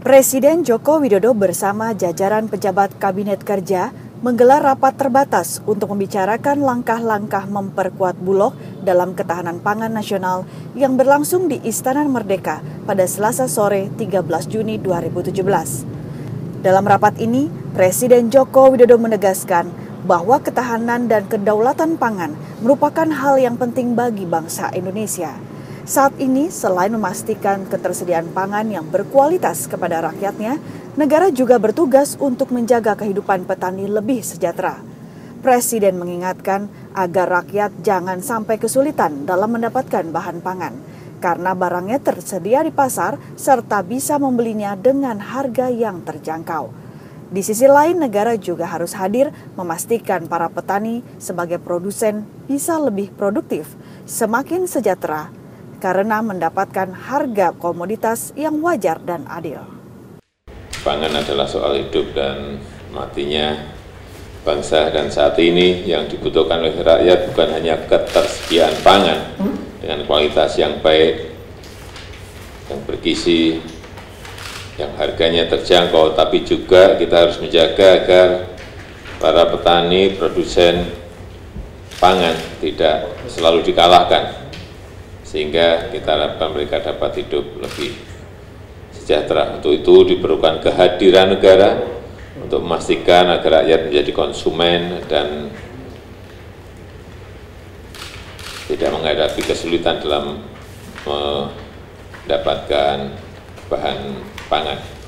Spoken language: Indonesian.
Presiden Joko Widodo bersama jajaran pejabat Kabinet Kerja menggelar rapat terbatas untuk membicarakan langkah-langkah memperkuat Bulog dalam ketahanan pangan nasional yang berlangsung di Istana Merdeka pada Selasa sore 13 Juni 2017. Dalam rapat ini, Presiden Joko Widodo menegaskan bahwa ketahanan dan kedaulatan pangan merupakan hal yang penting bagi bangsa Indonesia. Saat ini, selain memastikan ketersediaan pangan yang berkualitas kepada rakyatnya, negara juga bertugas untuk menjaga kehidupan petani lebih sejahtera. Presiden mengingatkan agar rakyat jangan sampai kesulitan dalam mendapatkan bahan pangan, karena barangnya tersedia di pasar serta bisa membelinya dengan harga yang terjangkau. Di sisi lain, negara juga harus hadir memastikan para petani sebagai produsen bisa lebih produktif, semakin sejahtera, karena mendapatkan harga komoditas yang wajar dan adil. Pangan adalah soal hidup dan matinya bangsa dan saat ini yang dibutuhkan oleh rakyat bukan hanya ketersediaan pangan dengan kualitas yang baik, yang bergizi, yang harganya terjangkau, tapi juga kita harus menjaga agar para petani, produsen pangan tidak selalu dikalahkan, sehingga kita harapkan mereka dapat hidup lebih sejahtera. Untuk itu diperlukan kehadiran negara untuk memastikan agar rakyat menjadi konsumen dan tidak menghadapi kesulitan dalam mendapatkan bahan pangan.